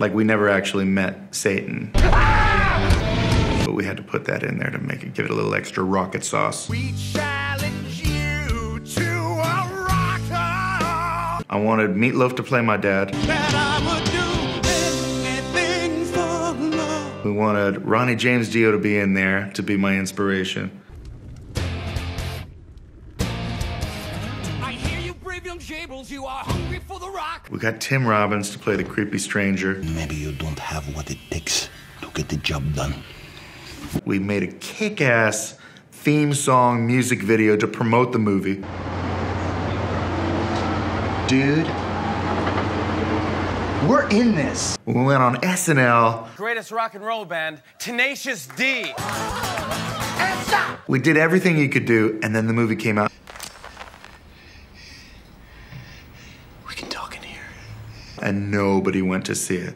Like we never actually met Satan. But we had to put that in there to make it give it a little extra rocket sauce. We challenge you to a rock I wanted Meatloaf to play my dad. that I would do anything for love. We wanted Ronnie James Dio to be in there to be my inspiration. You brave young Jables, you are hungry for the rock. We got Tim Robbins to play the creepy stranger. Maybe you don't have what it takes to get the job done. We made a kick ass theme song music video to promote the movie. Dude, we're in this. We went on SNL. Greatest rock and roll band, Tenacious D. We did everything you could do, and then the movie came out. We can talk in here. And nobody went to see it.